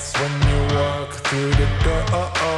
lights when you walk through the door.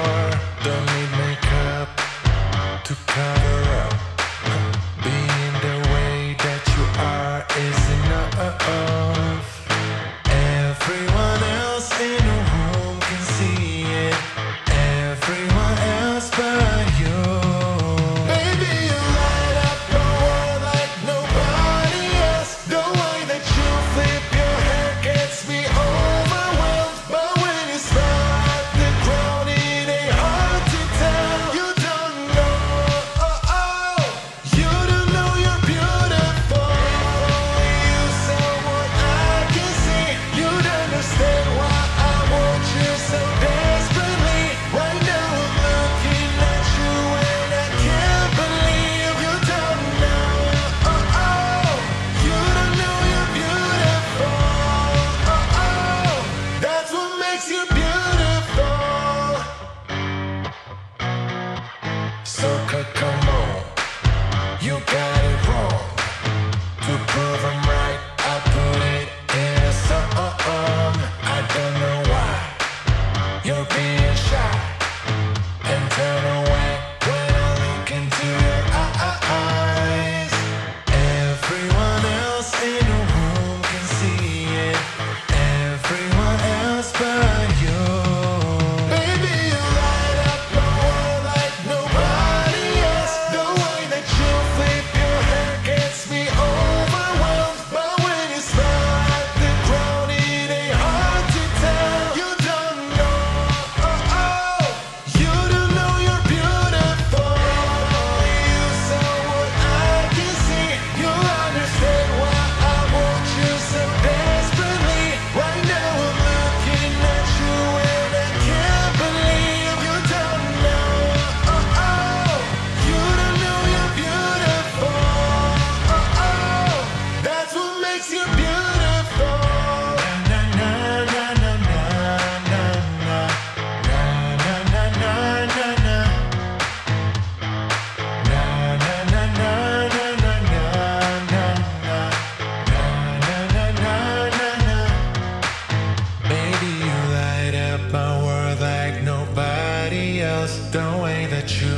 Else. The way that you